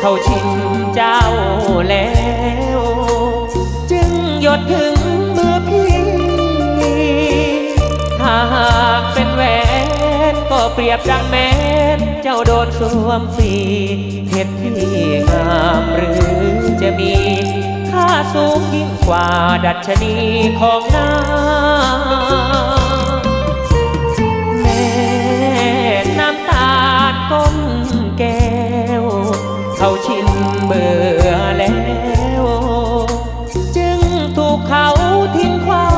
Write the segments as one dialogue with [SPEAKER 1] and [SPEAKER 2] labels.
[SPEAKER 1] เขาชิงเจ้าแล้ว จึงหยดถึงมือพี่ ถ้าหากเป็นแหวนก็เปรียบดังแม่นเจ้าโดนสวมฟรีเพชรที่งามหรือจะมี ค่าสูงยิ่งกว่าดัชนีของนางแม่น้ำตาลก้ม เขาทิ้งควา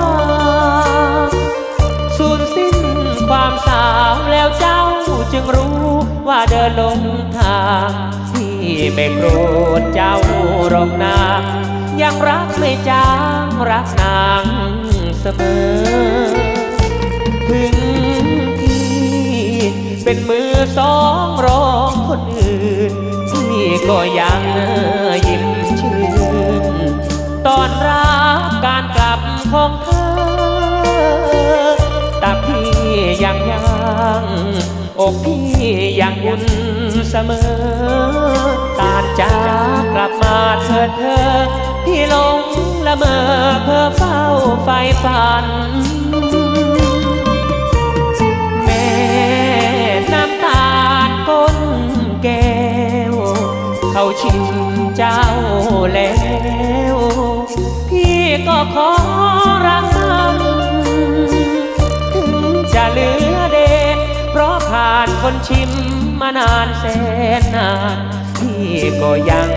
[SPEAKER 1] มสูญสิ้นความสาวแล้วเจ้าจึงรู้ว่าเดินลงทางที่ไม่โกรธเจ้าหรอกนายังรักไม่จางรักนางเสมอ ถึงที่เป็นมือสองรองคนอื่น ที่ก็ยังยิ้ม ยังอกพี่ยังอุ่นเสมอการจากลับมาเถิดเธอพี่หลงละเมอเพ้อเฝ้าไฟฝัน แม่น้ำตาลก้นแก้ว เขาชิมเจ้าแล้ว พี่ก็ขอานคนชิมมานานแสนนานพี่ก็ยัง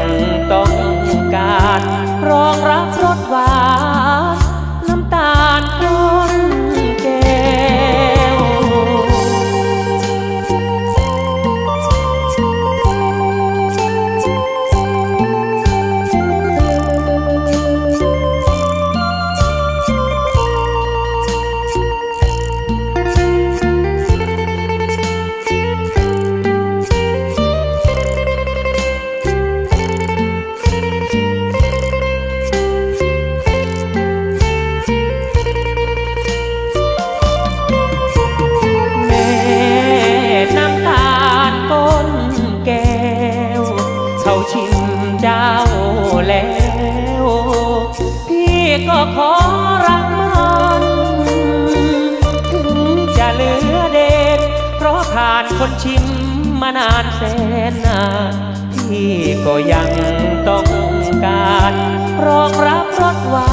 [SPEAKER 1] เจ้าแล้ว พี่ก็ขอรักมันถึงจะเหลือเด็ก เพราะผ่านคนชิมมานานแสนนานพี่ก็ยังต้องการรองรับรสหวาน